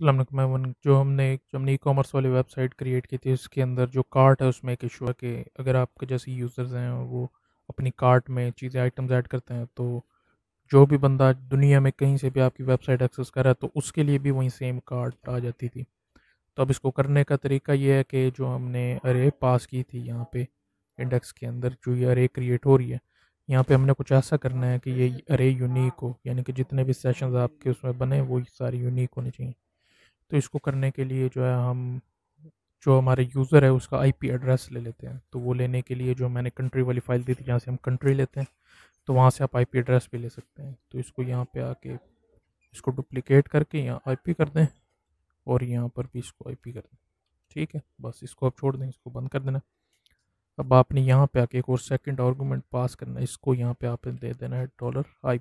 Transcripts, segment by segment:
मैं जो हमने जो हमने ई कॉमर्स वाली वेबसाइट क्रिएट की थी, उसके अंदर जो कार्ट है, उसमें एक इशू है कि अगर आपके जैसे यूज़र्स हैं वो अपनी कार्ट में चीज़ें आइटम्स ऐड करते हैं तो जो भी बंदा दुनिया में कहीं से भी आपकी वेबसाइट एक्सेस कर रहा है तो उसके लिए भी वही सेम कार्ट आ जाती थी। तो अब इसको करने का तरीका ये है कि जो हमने अरे पास की थी, यहाँ पे इंडेक्स के अंदर जो ये अरे क्रिएट हो रही है, यहाँ पे हमने कुछ ऐसा करना है कि ये अरे यूनिक हो, यानी कि जितने भी सेशंस आपके उसमें बने, वो सारे यूनिक होने चाहिए। तो इसको करने के लिए जो है हम, जो हमारे यूज़र है उसका आईपी एड्रेस ले लेते हैं। तो वो लेने के लिए जो मैंने कंट्री वाली फ़ाइल दी थी, जहाँ से हम कंट्री लेते हैं तो वहाँ से आप आईपी एड्रेस भी ले सकते हैं। तो इसको यहाँ पे आके इसको डुप्लिकेट करके यहाँ आईपी कर दें और यहाँ पर भी इसको आईपी कर दें। ठीक है? बस इसको आप छोड़ दें, इसको बंद कर देना। अब आपने यहाँ पे आके एक और सेकंड आर्गूमेंट पास करना इसको यहाँ पे आपने दे देना है डॉलर आई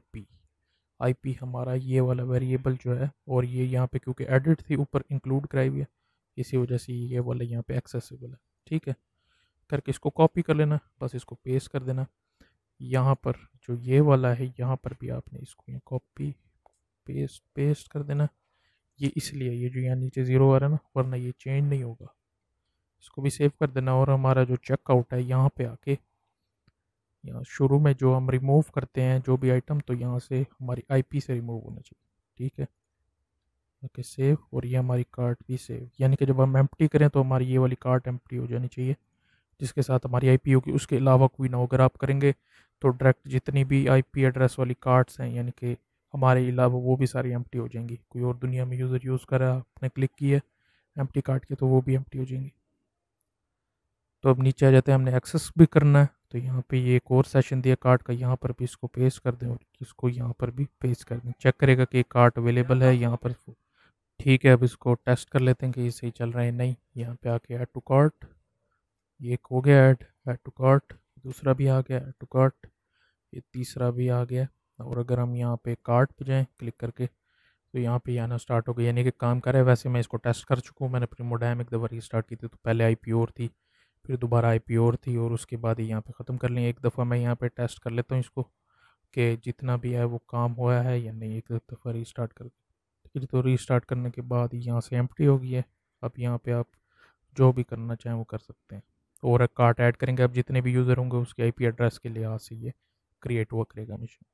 आईपी हमारा ये वाला वेरिएबल जो है और ये यहाँ पे क्योंकि एडिट थी, ऊपर इंक्लूड कराई हुई है, इसी वजह से ये वाला यहाँ पे एक्सेसिबल है। ठीक है? करके इसको कॉपी कर लेना, बस इसको पेस्ट कर देना। यहाँ पर जो ये वाला है, यहाँ पर भी आपने इसको कॉपी पेस्ट पेस्ट कर देना। ये इसलिए ये जो यहाँ नीचे ज़ीरो आ रहा है ना, वरना ये चेंज नहीं होगा। इसको भी सेव कर देना और हमारा जो चेकआउट है यहाँ पे आके यहाँ शुरू में जो हम रिमूव करते हैं जो भी आइटम तो यहाँ से हमारी आईपी से रिमूव होना चाहिए, ठीक है? ओके सेव और ये हमारी कार्ड भी सेव यानी कि जब हम एम्प्टी करें तो हमारी ये वाली कार्ड एम्प्टी हो जानी चाहिए, जिसके साथ हमारी आईपी होगी। उसके अलावा कोई ना हो, अगर आप करेंगे तो डायरेक्ट जितनी भी आईपी एड्रेस वाली कार्ड्स हैं, यानी कि हमारे अलावा वो भी सारी एम्प्टी हो जाएँगी। कोई और दुनिया में यूज़र यूज़ कर आपने क्लिक किया एम्प्टी कार्ड के तो वो भी एम्प्टी हो जाएँगी। तो अब नीचे आ जाते हैं, हमने एक्सेस भी करना है। तो यहाँ पे ये एक और सेशन दिया कार्ड का, यहाँ पर भी इसको पेस्ट कर दें और इसको यहाँ पर भी पेस्ट कर दें। चेक करेगा कि कार्ड अवेलेबल है, यहाँ पर ठीक है, अब इसको टेस्ट कर लेते हैं कि ये सही चल रहा है नहीं। यहाँ पे आके ऐड टू कार्ट ये एक हो गया ऐड ऐड टू कार्ट दूसरा भी आ गया ऐड टू कार्ट ये तीसरा भी आ गया। और अगर हम यहाँ पे कार्ट पे जाएँ क्लिक करके तो यहाँ पे आना स्टार्ट हो गया। यानी कि काम कर है, वैसे मैं इसको टेस्ट कर चुका हूँ, मैंने अपनी मोडाइम एक दफ़ा रीस्टार्ट की थी तो पहले आई और थी। फिर दोबारा आई पी और थी और उसके बाद ही यहाँ पे ख़त्म कर लें एक दफ़ा मैं यहाँ पे टेस्ट कर लेता हूँ इसको कि जितना भी है वो काम हुआ है या नहीं। एक दफ़ा रीस्टार्ट कर फिर तो रीस्टार्ट करने के बाद यहाँ से एम हो गई है। अब यहाँ पे आप जो भी करना चाहें वो कर सकते हैं। और एक कार्ट ऐड करेंगे। अब जितने भी यूज़र होंगे उसके आईपी एड्रेस के लिहाज से ये क्रिएट हुआ करेगा मशीन